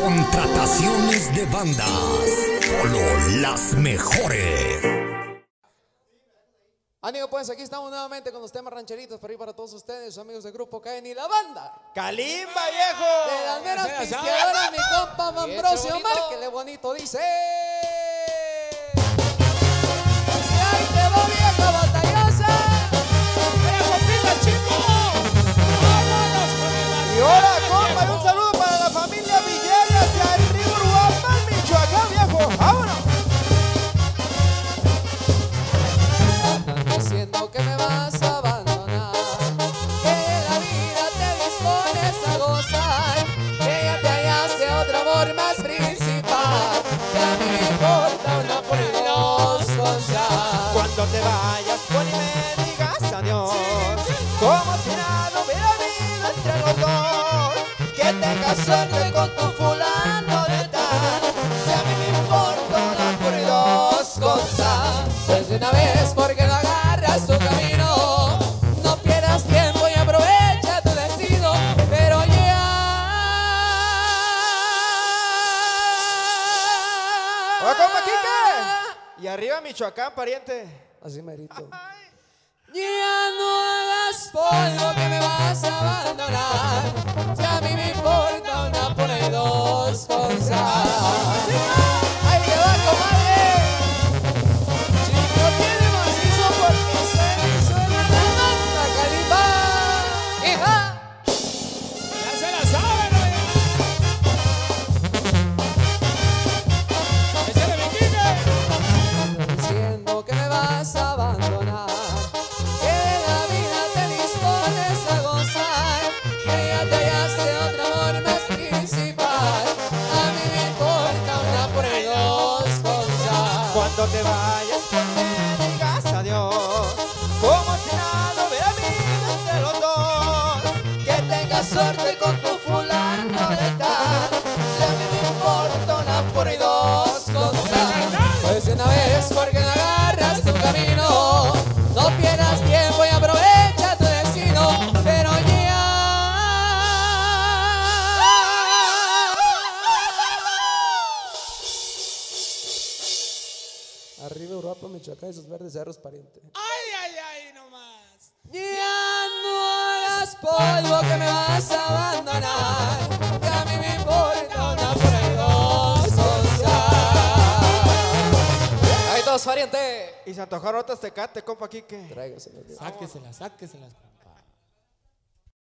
Contrataciones de bandas. Solo las mejores. Amigos, pues aquí estamos nuevamente con los temas rancheritos para ir para todos ustedes, sus amigos del grupo Caen y la banda. ¡Calimba, viejo! De las meras pisteadoras, mi compa Ambrosio. Márquez, bonito dice. Que me vas a abandonar, que la vida te dispones a gozar, que ya te hallaste otro amor más principal, que a mí me importa una por dos cosas. Cuando te vayas, pon y me digas adiós. Como si nada hubiera habido entre los dos. Que tengas suerte con tu fulano de tal. Si a mí me importa una por dos cosas. Pues de una vez porque ¡Hola, compa Kike! Y arriba Michoacán, pariente. Así merito. Ya no hagas polvo que me vas a abandonar. Te vayas, y me digas adiós. Como si nada hubiera habido entre los dos. Que tengas suerte con tu Arriba Europa, Michoacán y sus verdes cerros pariente. ¡Ay, ay, ay, nomás! Ya no hagas polvo que me vas a abandonar, que a mí me importa una dos cosas. Ahí todos pariente. Y se antojaron otras tecate, compa Quique. Tráigaselo. Sáqueselas, sáqueselas.